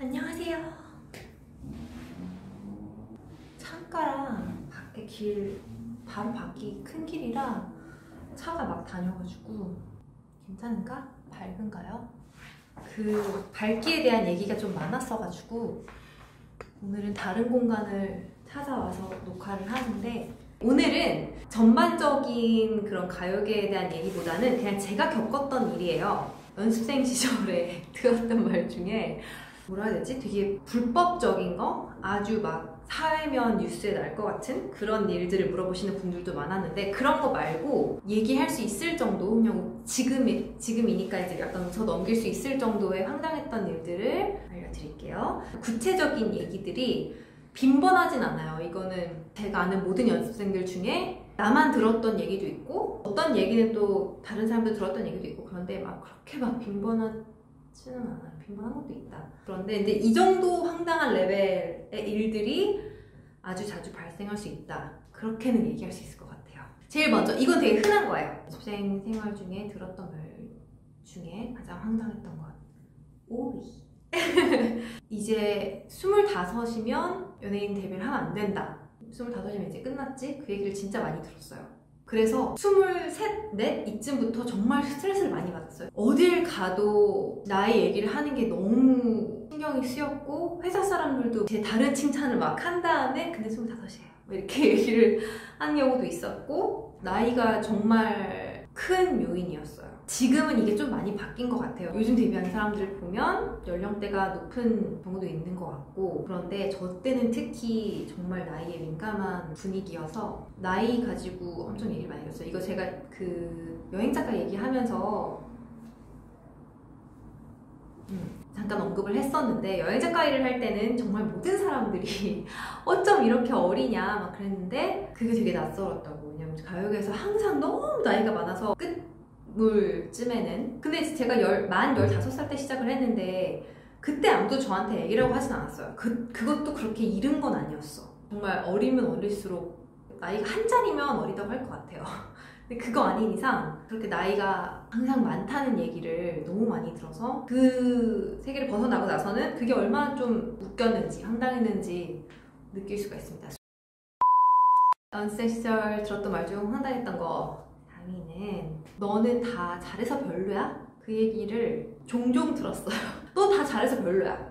안녕하세요. 창가랑 밖에 길 바로 밖이 큰 길이라 차가 막 다녀가지고 괜찮은가? 밝은가요? 그 밝기에 대한 얘기가 좀 많았어가지고 오늘은 다른 공간을 찾아와서 녹화를 하는데 오늘은 전반적인 그런 가요계에 대한 얘기보다는 그냥 제가 겪었던 일이에요. 연습생 시절에 들었던 말 중에 뭐라 해야 되지? 되게 불법적인 거? 아주 막 사회면 뉴스에 날 것 같은 그런 일들을 물어보시는 분들도 많았는데 그런 거 말고 얘기할 수 있을 정도 그냥 지금, 지금이니까 이제 약간 웃어 넘길 수 있을 정도의 황당했던 일들을 알려드릴게요. 구체적인 얘기들이 빈번하진 않아요. 이거는 제가 아는 모든 연습생들 중에 나만 들었던 얘기도 있고 어떤 얘기는 또 다른 사람들 들었던 얘기도 있고 그런데 막 그렇게 막 빈번하지는 않아요. 빈번한 것도 있다. 그런데 근데 이 정도 황당한 레벨의 일들이 아주 자주 발생할 수 있다. 그렇게는 얘기할 수 있을 것 같아요. 제일 먼저 이건 되게 흔한 거예요. 연습생 생활 중에 들었던 말 중에 가장 황당했던 건 오리. 이제 25이면 연예인 데뷔를 하면 안 된다. 25이면 이제 끝났지? 그 얘기를 진짜 많이 들었어요. 그래서 23, 넷 이쯤부터 정말 스트레스를 많이 받았어요. 어딜 가도 나의 얘기를 하는 게 너무 신경이 쓰였고 회사 사람들도 제 다른 칭찬을 막 한 다음에 근데 25이에요. 이렇게 얘기를 하는 경우도 있었고 나이가 정말 큰 요인이었어요. 지금은 이게 좀 많이 바뀐 것 같아요. 요즘 데뷔하는 사람들을 보면 연령대가 높은 경우도 있는 것 같고 그런데 저 때는 특히 정말 나이에 민감한 분위기여서 나이 가지고 엄청 얘기를 많이 했어요. 이거 제가 그 여행 작가 얘기하면서 음, 잠깐 언급을 했었는데 여행 작가 일을 할 때는 정말 모든 사람들이 어쩜 이렇게 어리냐 막 그랬는데 그게 되게 낯설었다고 왜냐면 가요계에서 항상 너무 나이가 많아서 끝 물쯤에는. 근데 제가 열, 만 15살 때 시작을 했는데 그때 아무도 저한테 애기라고 하진 않았어요. 그, 그것도 그렇게 이른 건 아니었어. 정말 어리면 어릴수록 나이가 한 자리면 어리다고 할 것 같아요. 근데 그거 아닌 이상 그렇게 나이가 항상 많다는 얘기를 너무 많이 들어서 그 세계를 벗어나고 나서는 그게 얼마나 좀 웃겼는지 황당했는지 느낄 수가 있습니다. 연습생 시절 들었던 말 중 황당했던 거 강의는 너는 다 잘해서 별로야? 그 얘기를 종종 들었어요. 너 다 잘해서 별로야.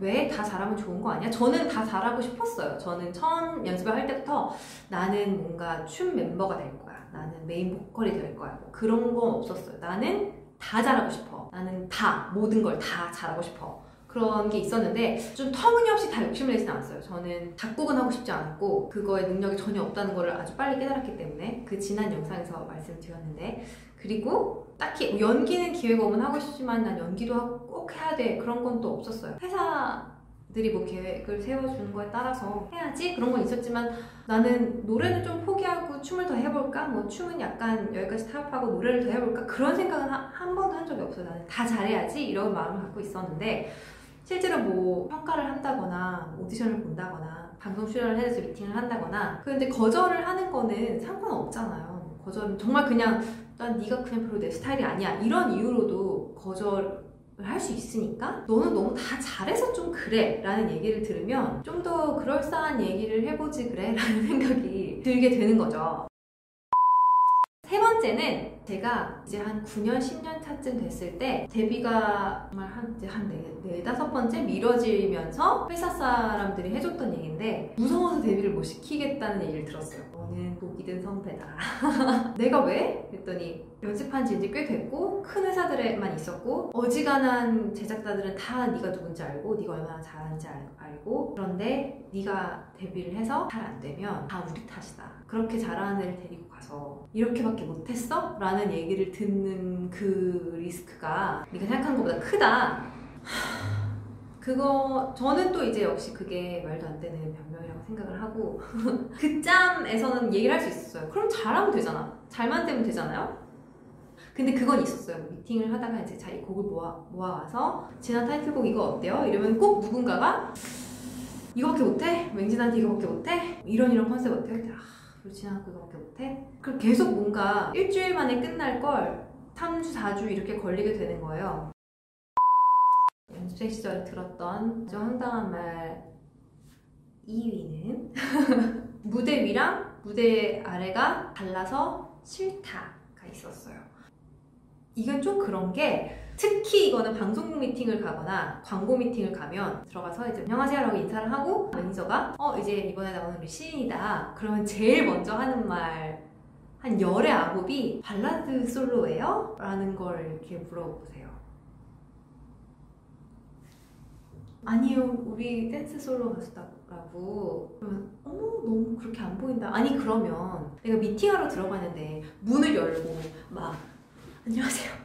왜? 다 잘하면 좋은 거 아니야? 저는 다 잘하고 싶었어요. 저는 처음 연습을 할 때부터 나는 뭔가 춤 멤버가 될 거야. 나는 메인 보컬이 될 거야. 뭐 그런 건 없었어요. 나는 다 잘하고 싶어. 나는 다, 모든 걸 다 잘하고 싶어. 그런 게 있었는데 좀 터무니없이 다 욕심을 내진 않았어요. 저는 작곡은 하고 싶지 않았고 그거에 능력이 전혀 없다는 걸 아주 빨리 깨달았기 때문에 그 지난 영상에서 말씀드렸는데 그리고 딱히 연기는 오면 하고 싶지만 난 연기도 꼭 해야 돼 그런 건 또 없었어요. 회사 들이 뭐 계획을 세워주는 거에 따라서 해야지 그런 건 있었지만 나는 노래는 좀 포기하고 춤을 더 해볼까? 뭐 춤은 약간 여기까지 타협하고 노래를 더 해볼까? 그런 생각은 한, 한 번도 한 적이 없어요. 나는 다 잘해야지 이런 마음을 갖고 있었는데 실제로 뭐 평가를 한다거나 오디션을 본다거나 방송 출연을 해서 미팅을 한다거나 그런데 거절을 하는 거는 상관없잖아요. 거절은 정말 그냥 난 네가 그냥 별로 내 스타일이 아니야 이런 이유로도 거절을 할수 있으니까 너는 너무 다 잘해서 좀 그래 라는 얘기를 들으면 좀 더 그럴싸한 얘기를 해보지 그래 라는 생각이 들게 되는 거죠. 세 번째는 제가 이제 한 9년, 10년 차쯤 됐을 때 데뷔가 정말 한, 이제 한 네, 네, 다섯 번째 미뤄지면서 회사 사람들이 해줬던 얘기인데 무서워서 데뷔를 못 시키겠다는 얘기를 들었어요. 너는 복이 든 성패다. 내가 왜? 그랬더니 연습한 지 이제 꽤 됐고 큰 회사들에만 있었고 어지간한 제작자들은 다 네가 누군지 알고 네가 얼마나 잘하는지 알고 그런데 네가 데뷔를 해서 잘 안 되면 다 우리 탓이다. 그렇게 잘하는 애를 데리고 가서 이렇게밖에 못했어? 라는 얘기를 듣는 그 리스크가 네가 생각한 것보다 크다. 그거 저는 또 이제 역시 그게 말도 안 되는 변명이라고 생각을 하고 그 짬에서는 얘기를 할 수 있었어요. 그럼 잘하면 되잖아. 잘만 되면 되잖아요. 근데 그건 있었어요. 미팅을 하다가 이제 자기 곡을 모아, 모아와서 지난 타이틀곡 이거 어때요? 이러면 꼭 누군가가 이거밖에 못해? 왠지 나한테 이거밖에 못해? 이런 이런 컨셉 어때요? 거 이거밖에 못해? 그럼 계속 뭔가 일주일 만에 끝날 걸 3주, 4주 이렇게 걸리게 되는 거예요. 연습생 시절에 들었던 아주 황당한 말 2위는 무대 위랑 무대 아래가 달라서 싫다가 있었어요. 이건 좀 그런 게 특히 이거는 방송국 미팅을 가거나 광고 미팅을 가면 들어가서 이제 안녕하세요라고 인사를 하고 매니저가 어 이제 이번에 나오는 우리 신인이다 그러면 제일 먼저 하는 말 한 열의 아홉이 발라드 솔로예요? 라는 걸 이렇게 물어보세요. 아니요, 우리 댄스 솔로 가수다라고. 그러면, 어머, 너무 그렇게 안 보인다. 아니, 그러면 내가 미팅하러 들어가는데 문을 열고, 막, 안녕하세요.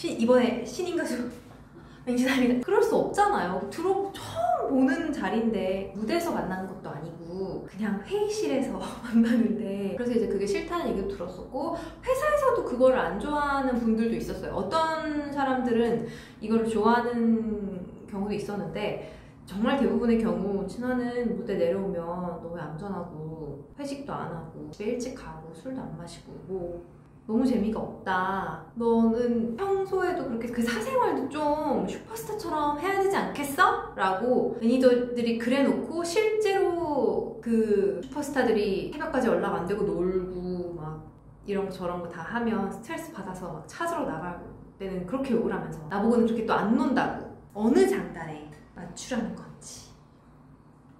신, 이번에 신인 가수 맹신합니다. 그럴 수 없잖아요. 들어, 처음 보는 자리인데, 무대에서 만나는 것도 아니고, 그냥 회의실에서 만나는데, 그래서 이제 그게 싫다는 얘기도 들었었고, 회사에서도 그걸 안 좋아하는 분들도 있었어요. 어떤 사람들은 이거를 좋아하는 경우도 있었는데 정말 대부분의 경우 친화는 무대 내려오면 너무 얌전하고 회식도 안 하고 집에 일찍 가고 술도 안 마시고 뭐 너무 재미가 없다. 너는 평소에도 그렇게 그 사생활도 좀 슈퍼스타처럼 해야 되지 않겠어? 라고 매니저들이 그래놓고 실제로 그 슈퍼스타들이 새벽까지 연락 안 되고 놀고 막 이런 거 저런 거 다 하면 스트레스 받아서 막 찾으러 나갈 때는 그렇게 욕을 하면서 나보고는 그렇게 또 안 논다고 어느 장단에 맞추라는 건지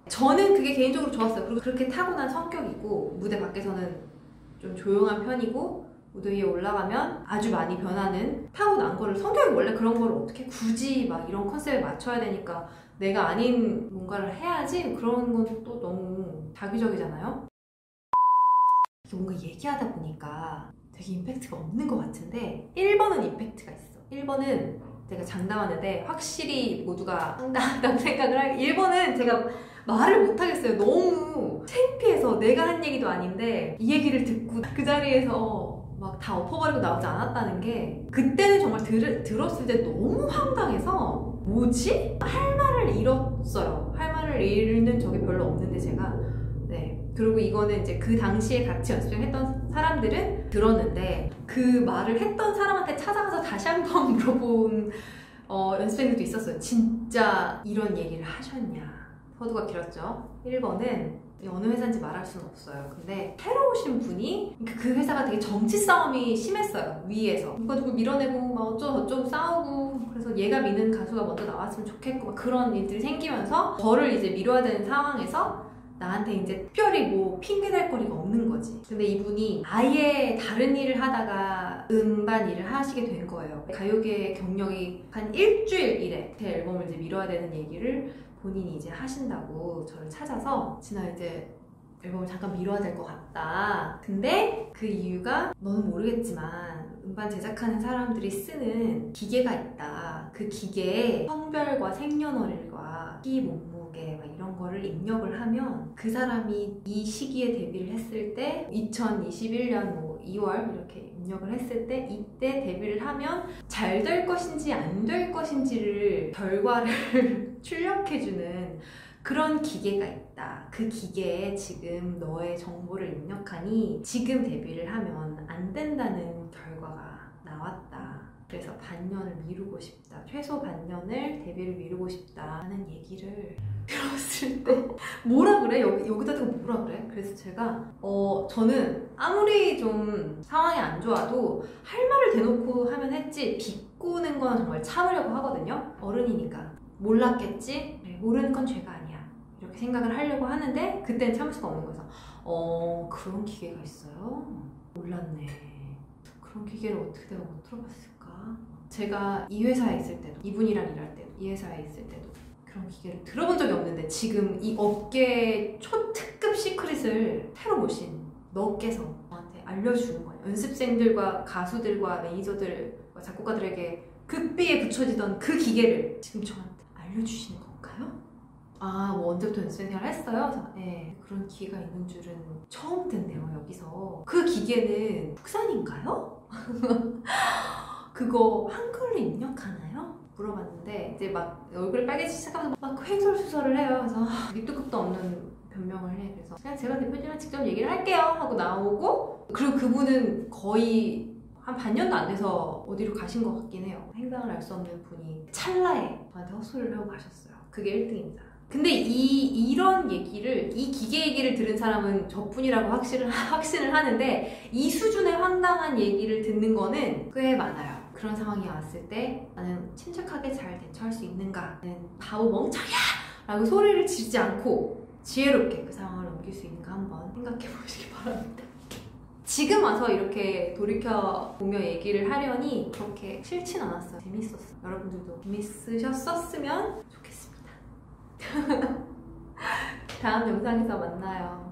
저는 그게 개인적으로 좋았어요 그리고 그렇게 타고난 성격이고 무대 밖에서는 좀 조용한 편이고 무대 위에 올라가면 아주 많이 변하는 타고난 거를 성격이 원래 그런 걸 어떻게 굳이 막 이런 컨셉에 맞춰야 되니까 내가 아닌 뭔가를 해야지 그런 건 또 너무 자기적이잖아요. 뭔가 얘기하다 보니까 되게 임팩트가 없는 것 같은데 1번은 임팩트가 있어. 1번은 제가 장담하는데 확실히 모두가 황당하다고 생각을 할 1번은 제가 말을 못하겠어요. 너무 창피해서 내가 한 얘기도 아닌데 이 얘기를 듣고 그 자리에서 막 다 엎어버리고 나오지 않았다는 게 그때는 정말 들, 들었을 때 너무 황당해서 뭐지? 할 말을 잃었어요 할 말을 잃는 적이 별로 없는데 제가 네. 그리고 이거는 이제 그 당시에 같이 연습생 했던 사람들은 들었는데 그 말을 했던 사람한테 찾아가서 다시 한 번 물어본 어, 연습생들도 있었어요. 진짜 이런 얘기를 하셨냐. 서두가 길었죠. 1번은 어느 회사인지 말할 수는 없어요. 근데 새로 오신 분이 그 회사가 되게 정치 싸움이 심했어요. 위에서. 누가 누구 밀어내고 막 어쩌고 저쩌고 싸우고 그래서 얘가 미는 가수가 먼저 나왔으면 좋겠고 막 그런 일들이 생기면서 저를 이제 미뤄야 되는 상황에서 나한테 이제 특별히 뭐 핑계댈 거리가 없는 거지. 근데 이분이 아예 다른 일을 하다가 음반 일을 하시게 된 거예요. 가요계 경력이 한 일주일 이래 제 앨범을 이제 미뤄야 되는 얘기를 본인이 이제 하신다고 저를 찾아서 지나 이제 앨범을 잠깐 미뤄야 될 것 같다. 근데 그 이유가 너는 모르겠지만 음반 제작하는 사람들이 쓰는 기계가 있다. 그 기계에 성별과 생년월일과 키 몸무게 막 이런 거를 입력을 하면 그 사람이 이 시기에 데뷔를 했을 때 2021년 뭐 2월 이렇게 입력을 했을 때 이때 데뷔를 하면 잘 될 것인지 안 될 것인지를 결과를 출력해주는 그런 기계가 있다. 그 기계에 지금 너의 정보를 입력하니 지금 데뷔를 하면 안 된다는 결과가 나왔다. 그래서 반년을 미루고 싶다. 최소 반년을 데뷔를 미루고 싶다는 얘기를 들었을 때 뭐라 그래? 여기, 여기다 대고 뭐라 그래? 그래서 제가 어 저는 아무리 좀 상황이 안 좋아도 할 말을 대놓고 하면 했지 비꼬는 건 정말 참으려고 하거든요. 어른이니까 몰랐겠지? 네, 모르는 건 죄가 아니야. 이렇게 생각을 하려고 하는데 그때는 참을 수가 없는 거예요. 어 그런 기계가 있어요? 몰랐네. 그런 기계를 어떻게 내가 못 들어봤을까? 제가 이 회사에 있을 때도 이분이랑 일할 때도 이 회사에 있을 때도 그런 기계를 들어본 적이 없는데 지금 이 업계 초특급 시크릿을 새로 모신 너께서 저한테 알려주는 거예요. 연습생들과 가수들과 매니저들과 작곡가들에게 극비에 붙여지던 그 기계를 지금 저한테 알려주시는 건가요? 아, 뭐 언제부터 연습생 생활 했어요? 저, 네, 그런 기계가 있는 줄은 처음 듣네요, 여기서. 그 기계는 국산인가요? 그거 한글로 입력하나요? 물어봤는데 이제 막 얼굴이 빨개지기 시작하면서 막 횡설수설을 해요. 그래서 아, 밑도 끝도 없는 변명을 해. 그래서 그냥 제가 대표님이랑 직접 얘기를 할게요 하고 나오고 그리고 그분은 거의 한 반년도 안 돼서 어디로 가신 것 같긴 해요. 행방을 알 수 없는 분이 찰나에 저한테 헛소리를 하고 가셨어요. 그게 1등입니다. 근데 이, 이런 얘기를, 이 기계 얘기를 들은 사람은 저뿐이라고 확신을, 확신을 하는데 이 수준의 황당한 얘기를 듣는 거는 꽤 많아요. 그런 상황이 왔을 때 나는 침착하게 잘 대처할 수 있는가? 나는 바보 멍청이야! 라고 소리를 지르지 않고 지혜롭게 그 상황을 넘길 수 있는가 한번 생각해 보시기 바랍니다. 지금 와서 이렇게 돌이켜 보며 얘기를 하려니 그렇게 싫진 않았어요. 재밌었어요. 여러분들도 재밌으셨었으면 좋겠습니다. 다음 영상에서 만나요.